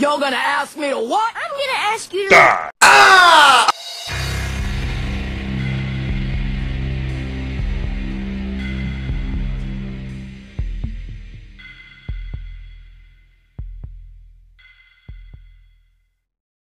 You're gonna ask me to what? I'm gonna ask you to Die.